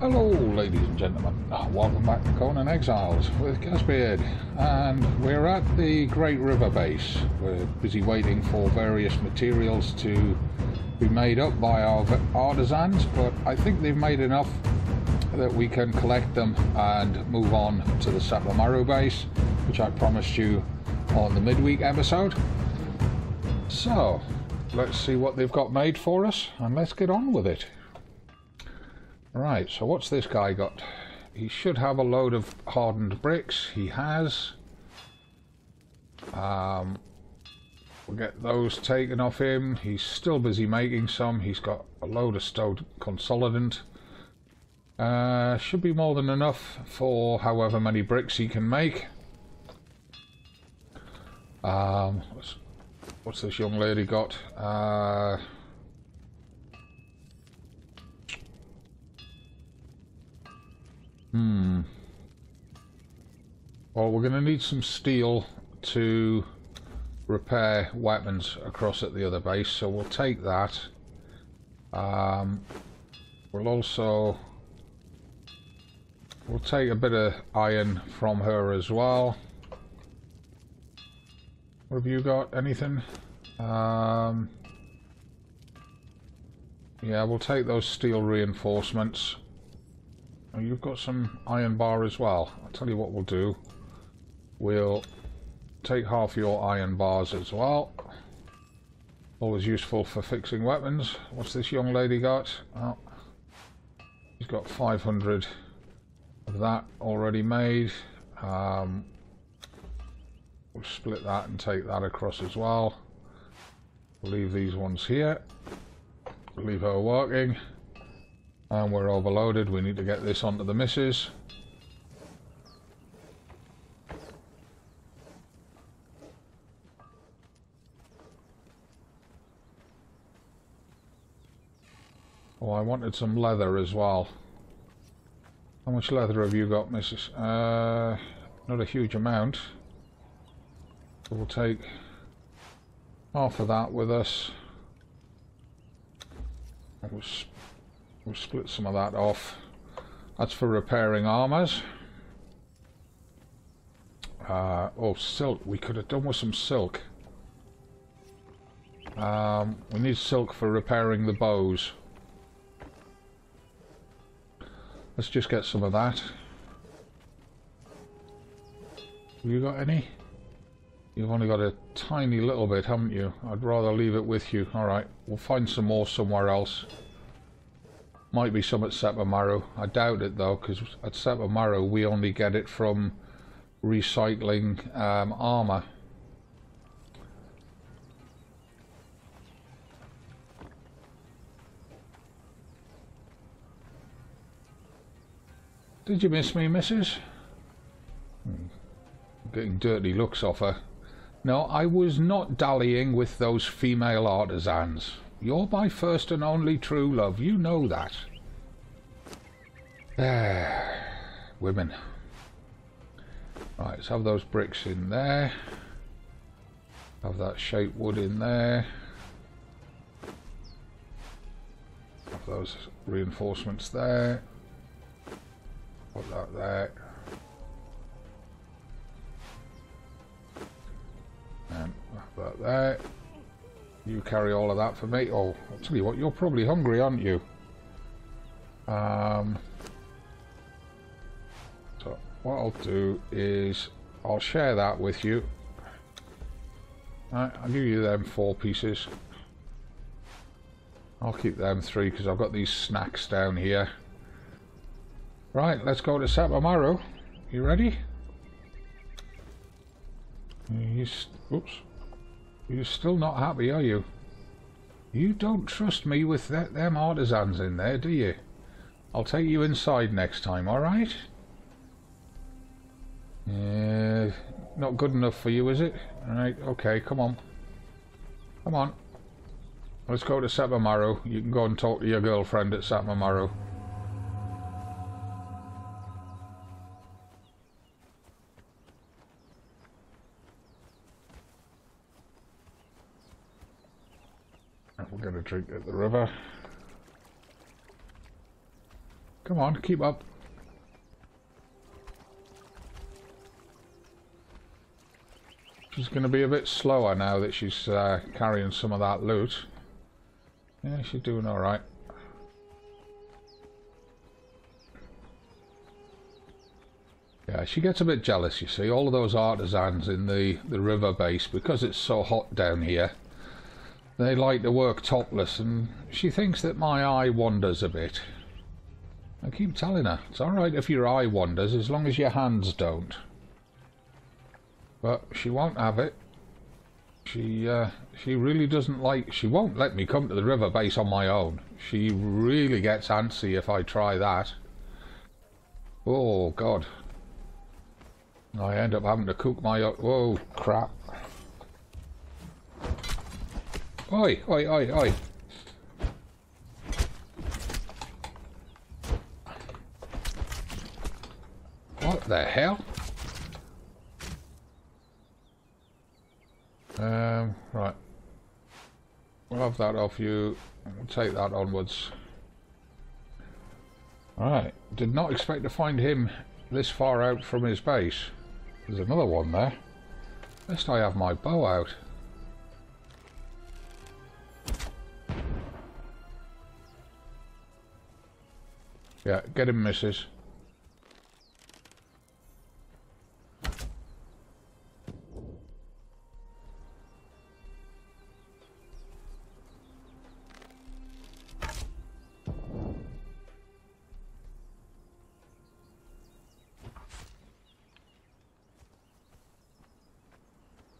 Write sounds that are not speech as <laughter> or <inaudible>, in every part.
Hello, ladies and gentlemen. Uh, welcome back to Conan Exiles with Gazbeard. And we're at the Great River base. We're busy waiting for various materials to be made up by our artisans, but I think they've made enough that we can collect them and move on to the Sepermaru base, which I promised you on the midweek episode. So, let's see what they've got made for us and let's get on with it. Right, so what's this guy got? He should have a load of hardened bricks. He has. Um, we'll get those taken off him. He's still busy making some. He's got a load of stone consolidant. Uh, should be more than enough for however many bricks he can make. Um, what's, what's this young lady got? Uh, Hmm. Well, we're going to need some steel to repair weapons across at the other base, so we'll take that. Um, we'll also... We'll take a bit of iron from her as well. What have you got? Anything? Um, yeah, we'll take those steel reinforcements. Oh, you've got some iron bar as well. I'll tell you what we'll do. We'll take half your iron bars as well. Always useful for fixing weapons. What's this young lady got? Oh, she's got 500 of that already made. Um, we'll split that and take that across as well. We'll leave these ones here. Leave her working. And we're overloaded. We need to get this onto the missus. Oh, I wanted some leather as well. How much leather have you got, Mrs.? Uh, not a huge amount. So we'll take half of that with us. We'll We'll split some of that off. That's for repairing armors. Uh, oh, silk. We could have done with some silk. Um, we need silk for repairing the bows. Let's just get some of that. Have you got any? You've only got a tiny little bit, haven't you? I'd rather leave it with you. Alright, we'll find some more somewhere else. Might be some at Sepermaru. I doubt it though, because at Sepermaru we only get it from recycling um, armor. Did you miss me, missus? Hmm. Getting dirty looks off her. No, I was not dallying with those female artisans. You're my first and only true love. You know that. There. Women. Right, let's have those bricks in there. Have that shape wood in there. Have those reinforcements there. Put that there. And that there. You carry all of that for me. Oh, I'll tell you what, you're probably hungry, aren't you? Um, so what I'll do is I'll share that with you. Right, I'll give you them four pieces. I'll keep them three because I've got these snacks down here. Right, let's go to Sepermaru. You ready? He's, oops. You're still not happy, are you? You don't trust me with that, them artisans in there, do you? I'll take you inside next time, alright? Yeah, not good enough for you, is it? Alright, okay, come on. Come on. Let's go to Sepermaru. You can go and talk to your girlfriend at Sepermaru. Drink at the river. Come on, keep up. She's going to be a bit slower now that she's uh, carrying some of that loot. Yeah, she's doing alright. Yeah, she gets a bit jealous, you see. All of those artisans in the, the river base, because it's so hot down here, they like to work topless, and she thinks that my eye wanders a bit. I keep telling her, it's alright if your eye wanders, as long as your hands don't. But she won't have it. She, uh, she really doesn't like... She won't let me come to the river base on my own. She really gets antsy if I try that. Oh, God. I end up having to cook my... Whoa, crap. Oi, oi, oi, oi. What the hell? Um, right. We'll have that off you. We'll take that onwards. Alright. Did not expect to find him this far out from his base. There's another one there. Lest I have my bow out. Yeah, get him, missus.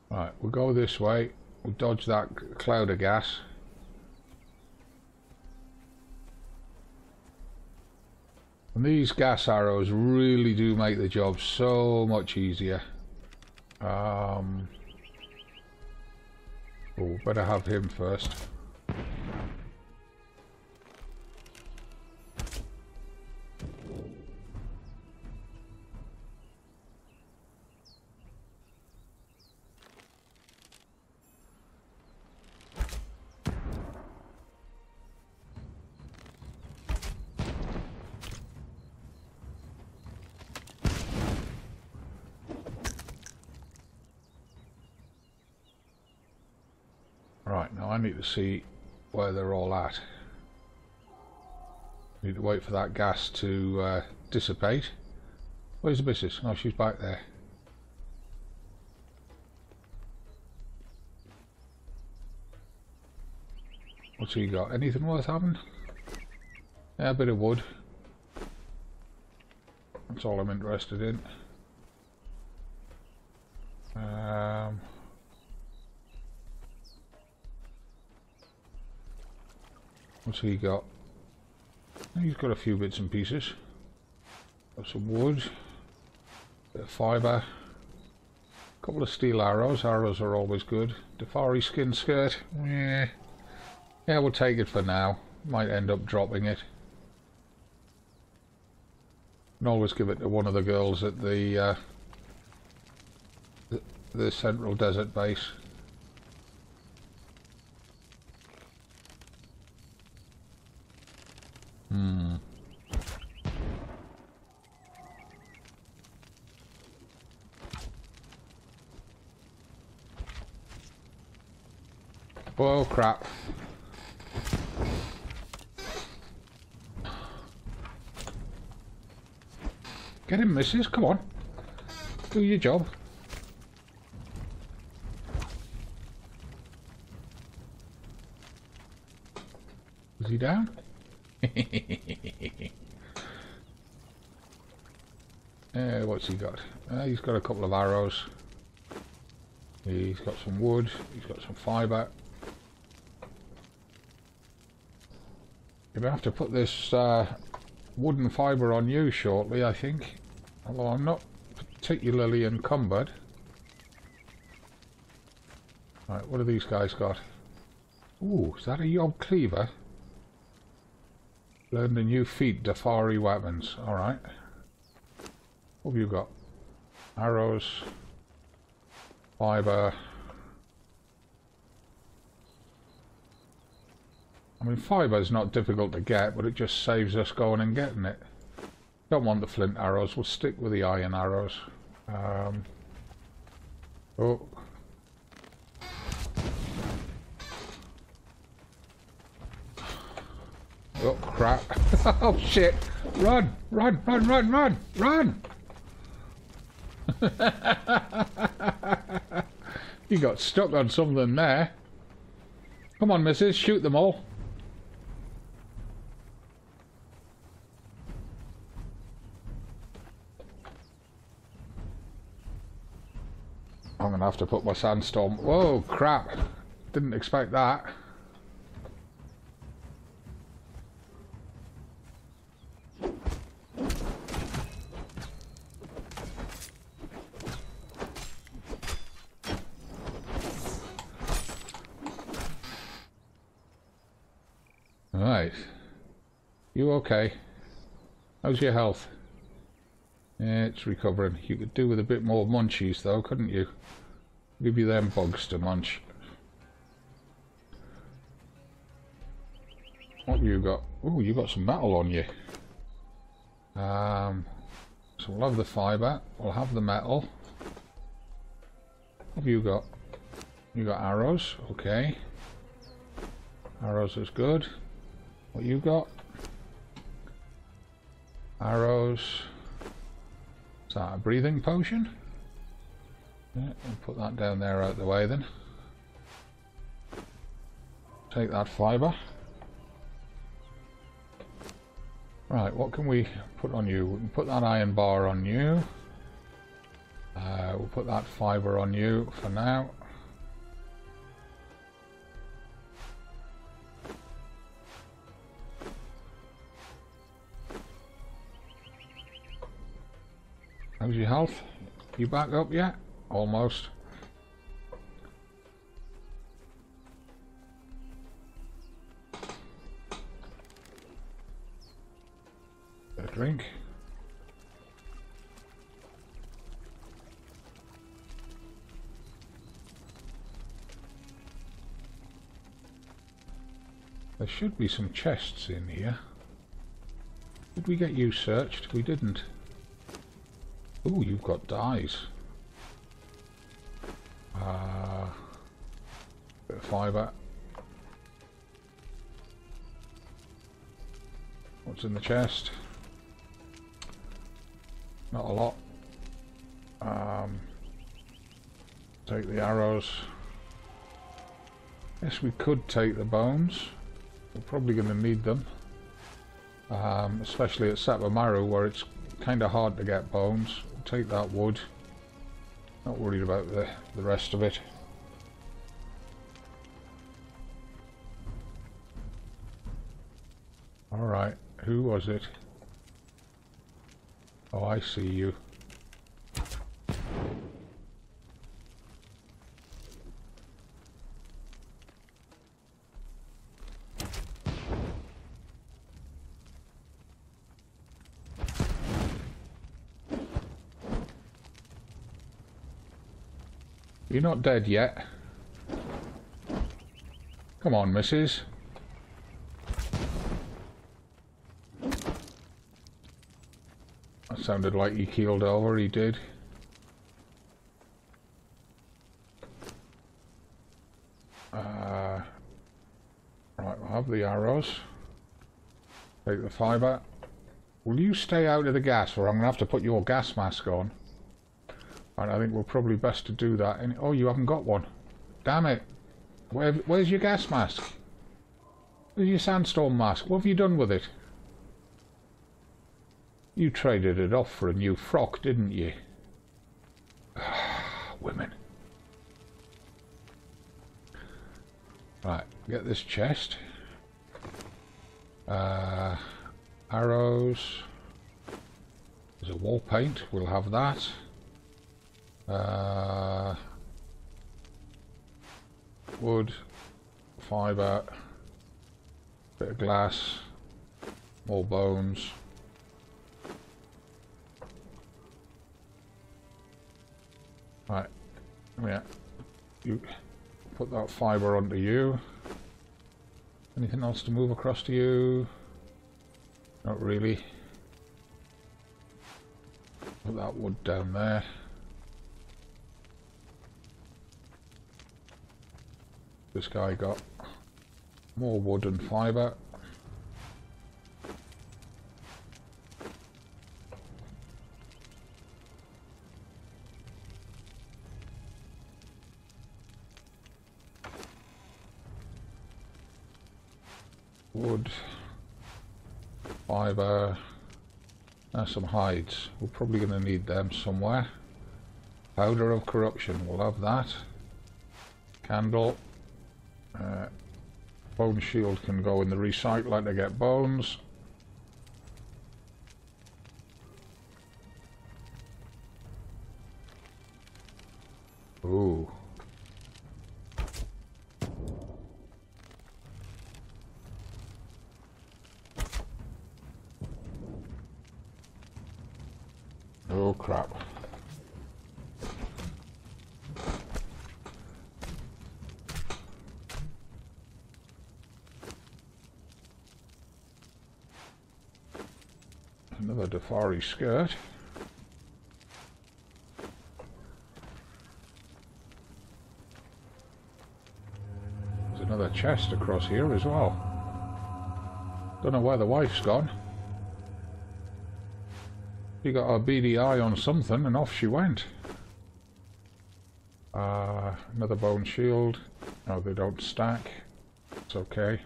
Right, we'll go this way. We'll dodge that cloud of gas. And these gas arrows really do make the job so much easier. Um, oh, better have him first. To see where they're all at. Need to wait for that gas to uh, dissipate. Where's the missus? Oh, she's back there. What's he got? Anything worth having? Yeah, a bit of wood. That's all I'm interested in. Um... What's he got? He's got a few bits and pieces. Got some wood, bit of fibre, a couple of steel arrows. Arrows are always good. Darfari skin skirt. Yeah. Yeah, we'll take it for now. Might end up dropping it. Can always give it to one of the girls at the uh, the, the central desert base. Hmm. Oh crap. Get him, missus. Come on. Do your job. Is he down? <laughs> uh, what's he got? Uh, he's got a couple of arrows. He's got some wood. He's got some fibre. You're going to have to put this uh, wooden fibre on you shortly, I think. Although I'm not particularly encumbered. Right, what have these guys got? Ooh, is that a Yob Cleaver? Learn the new feat, Darfari weapons. Alright. What have you got? Arrows. Fibre. I mean, fibre is not difficult to get, but it just saves us going and getting it. Don't want the flint arrows. We'll stick with the iron arrows. Um, oh. Oh crap. <laughs> oh shit. Run, run, run, run, run, run. <laughs> you got stuck on something there. Come on, missus, shoot them all. I'm to have to put my sandstorm... Whoa, crap. Didn't expect that. Right. You okay? How's your health? It's recovering. You could do with a bit more munchies though, couldn't you? Give you them bugs to munch. What you got? Oh, you got some metal on you. Um, so we'll have the fibre, we'll have the metal. What have you got? You got arrows, okay. Arrows is good. What you got? Arrows. Is that a breathing potion? Yeah, will put that down there out the way then. Take that fibre. Right, what can we put on you? We can put that iron bar on you. Uh, we'll put that fibre on you for now. Your health? You back up yet? Almost. a drink. There should be some chests in here. Did we get you searched? We didn't. Oh, you've got dyes. Uh, bit of fibre. What's in the chest? Not a lot. Um, take the arrows. Yes, we could take the bones. We're probably going to need them. Um, especially at Settlement where it's kind of hard to get bones. Take that wood. Not worried about the, the rest of it. Alright, who was it? Oh, I see you. You're not dead yet. Come on, missus. That sounded like he keeled over, he did. Uh, right, we'll have the arrows. Take the fibre. Will you stay out of the gas or I'm going to have to put your gas mask on? I think we're probably best to do that. And, oh, you haven't got one. Damn it. Where, where's your gas mask? Where's your sandstorm mask? What have you done with it? You traded it off for a new frock, didn't you? <sighs> Women. Right, get this chest. Uh, arrows. There's a wall paint, we'll have that. Uh, wood, fibre, bit of glass, more bones. Right, yeah, you put that fibre onto you. Anything else to move across to you? Not really. Put that wood down there. This guy got more wood and fibre. Wood, fibre, and some hides. We're probably going to need them somewhere. Powder of corruption, we'll have that. Candle. Bone shield can go in the recycler to get bones. Ooh. Oh crap. Darfari skirt. There's another chest across here as well. Don't know where the wife's gone. She got her eye on something and off she went. Uh, another bone shield. No, they don't stack. It's okay.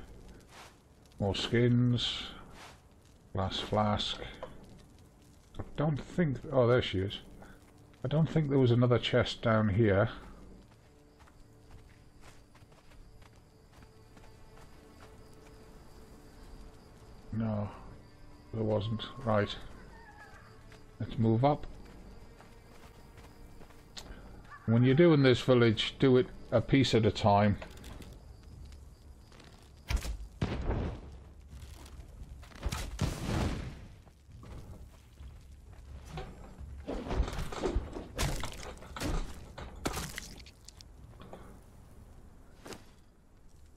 More skins. Glass flask. Don't think... Oh, there she is. I don't think there was another chest down here. No, there wasn't. Right. Let's move up. When you're doing this village, do it a piece at a time.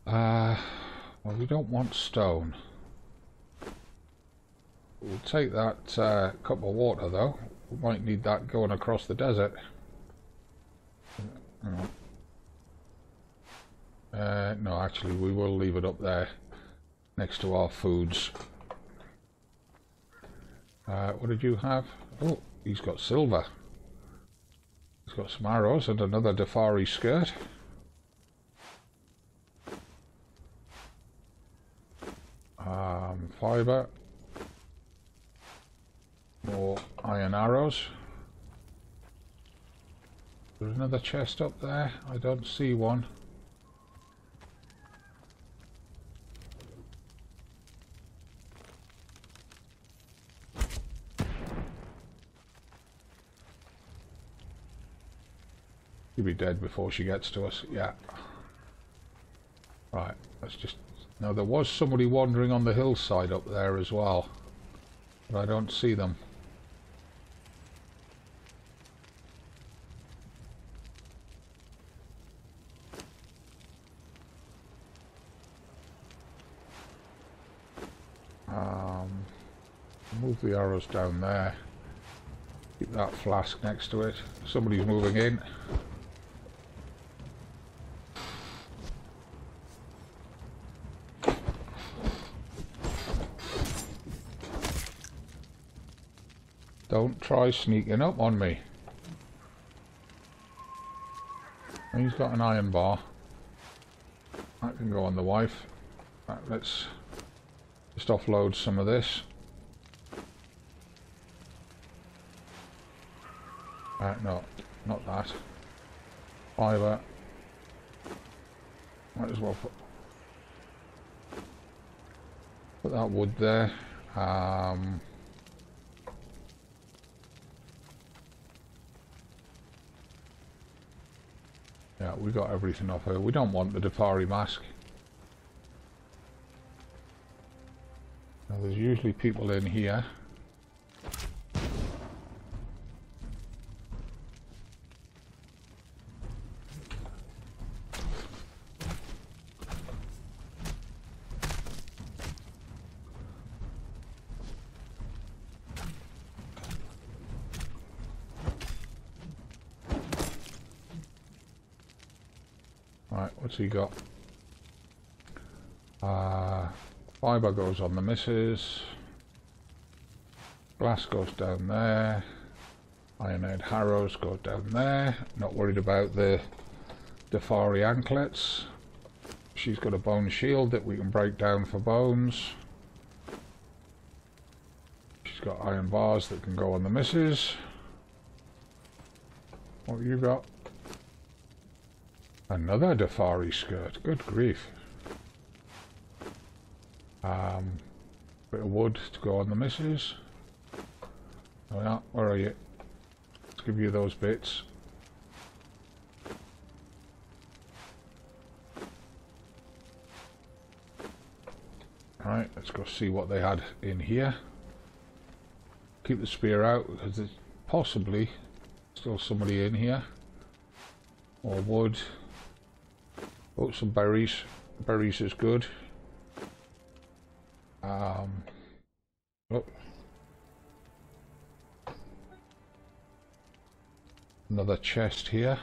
Uh, well, we don't want stone. We'll take that uh, cup of water though. We might need that going across the desert. Uh, no, actually we will leave it up there next to our foods. Uh, what did you have? Oh, he's got silver. He's got some arrows and another Darfari skirt. Um, fibre. More iron arrows. There's another chest up there. I don't see one. She'll be dead before she gets to us. Yeah. Right, let's just... Now there was somebody wandering on the hillside up there as well. But I don't see them. Um, move the arrows down there. Keep that flask next to it. Somebody's moving in. Don't try sneaking up on me. He's got an iron bar. That can go on the wife. Right, let's just offload some of this. Uh, no, not that. Fibre. Might as well put, put that wood there. Um, yeah, we got everything off here. We don't want the Darfari mask. Now, there's usually people in here. What's got? Uh, fibre goes on the misses. Glass goes down there. Iron Harrows go down there. Not worried about the Darfari anklets. She's got a bone shield that we can break down for bones. She's got iron bars that can go on the misses. What you got? Another Darfari skirt. Good grief. Um, bit of wood to go on the misses. Oh yeah, where are you? Let's give you those bits. Right, let's go see what they had in here. Keep the spear out because there's possibly still somebody in here. Or wood. Oh, some berries. Berries is good. Um, oh. Another chest here.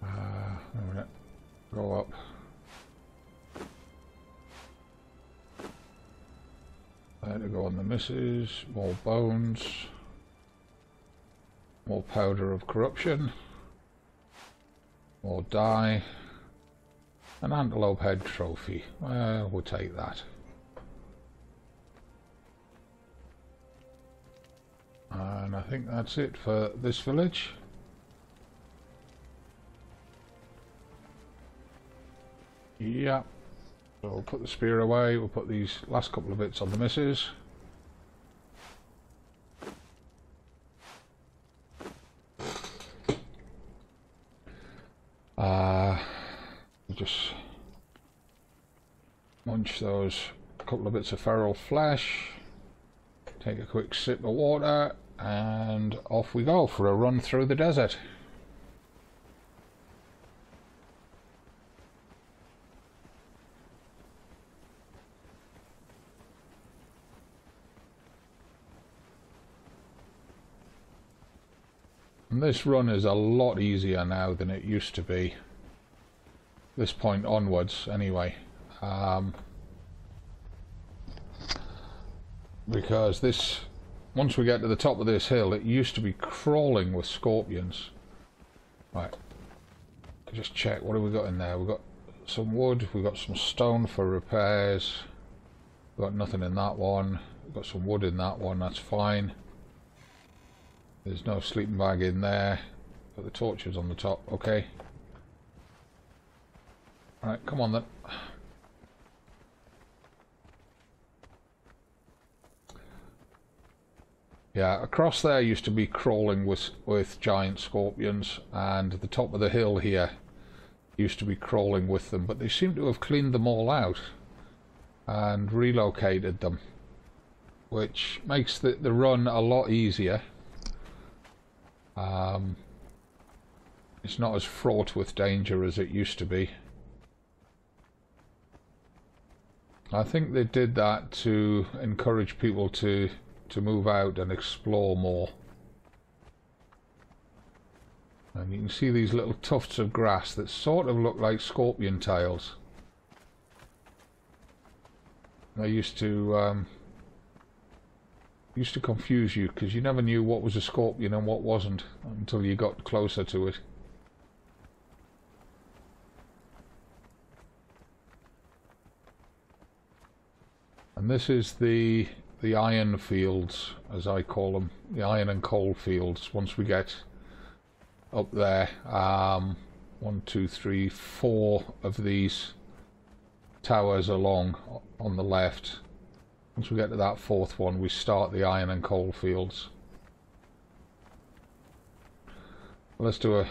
Uh, go up. There to go on the misses. More bones. More powder of corruption. More dye. An antelope head trophy. Well, we'll take that. And I think that's it for this village. Yeah. So we'll put the spear away, we'll put these last couple of bits on the misses. Munch those couple of bits of feral flesh, take a quick sip of water, and off we go for a run through the desert. And this run is a lot easier now than it used to be. This point onwards, anyway. Um, because this, once we get to the top of this hill, it used to be crawling with scorpions. Right. Just check, what have we got in there? We've got some wood, we've got some stone for repairs. We've got nothing in that one. We've got some wood in that one, that's fine. There's no sleeping bag in there. But the torches on the top. Okay. Alright, come on then. Yeah, across there used to be crawling with with giant scorpions, and the top of the hill here used to be crawling with them, but they seem to have cleaned them all out and relocated them, which makes the, the run a lot easier. Um, it's not as fraught with danger as it used to be. I think they did that to encourage people to to move out and explore more. And you can see these little tufts of grass that sort of look like scorpion tails. They used to um, used to confuse you because you never knew what was a scorpion and what wasn't until you got closer to it. This is the the iron fields, as I call them, the iron and coal fields. Once we get up there, um, one, two, three, four of these towers along on the left once we get to that fourth one, we start the iron and coal fields. Let's do a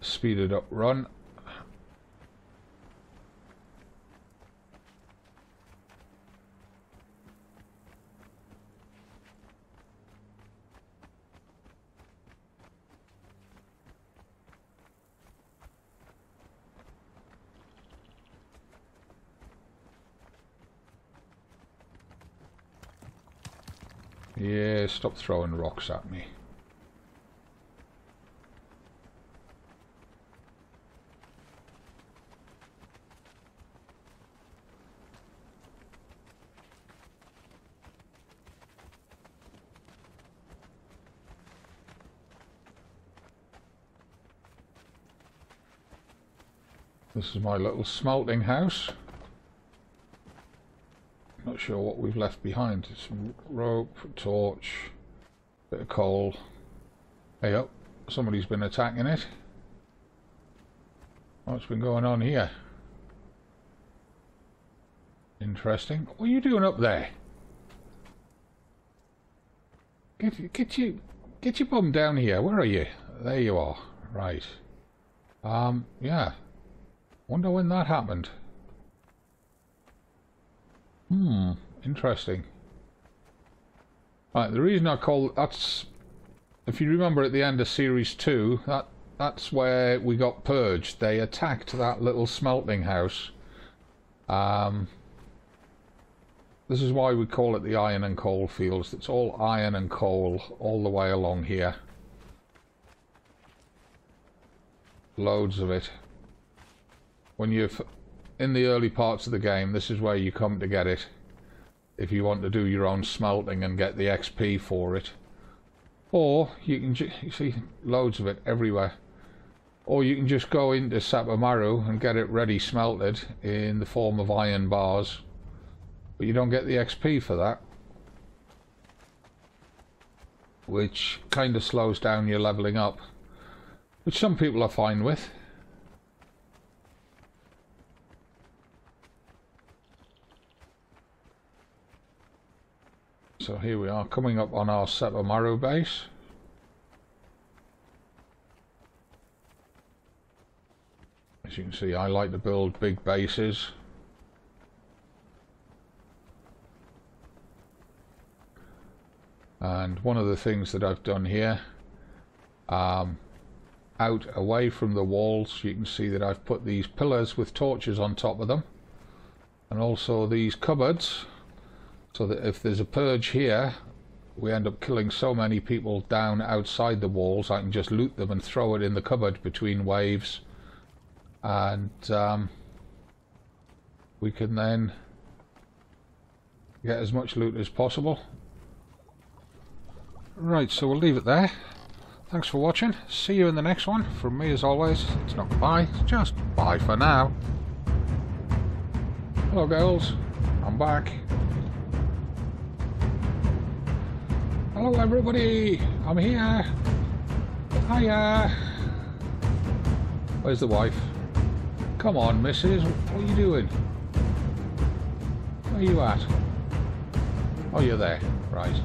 speeded up run. Yeah, stop throwing rocks at me. This is my little smelting house. Sure what we've left behind. Some rope, torch, bit of coal. Hey up, somebody's been attacking it. What's been going on here? Interesting. What are you doing up there? Get get you get your bum down here. Where are you? There you are. Right. Um. Yeah. Wonder when that happened. Hmm. Interesting. Right. The reason I call that's if you remember at the end of series two that that's where we got purged. They attacked that little smelting house. Um, this is why we call it the iron and coal fields. It's all iron and coal all the way along here. Loads of it. When you're in the early parts of the game, this is where you come to get it. If you want to do your own smelting and get the XP for it. Or you can you see loads of it everywhere. Or you can just go into Sepermaru and get it ready smelted in the form of iron bars. But you don't get the XP for that. Which kind of slows down your leveling up. Which some people are fine with. So here we are coming up on our Sepermaru base. As you can see, I like to build big bases. And one of the things that I've done here, um, out away from the walls, you can see that I've put these pillars with torches on top of them. And also these cupboards, so that if there's a purge here, we end up killing so many people down outside the walls, I can just loot them and throw it in the cupboard between waves and um, we can then get as much loot as possible. Right, so we'll leave it there. Thanks for watching. See you in the next one. From me, as always, it's not goodbye, it's just bye for now. Hello, girls. I'm back. Hello, everybody. I'm here. Hiya. Where's the wife? Come on, missus. What are you doing? Where are you at? Oh, you're there. Right.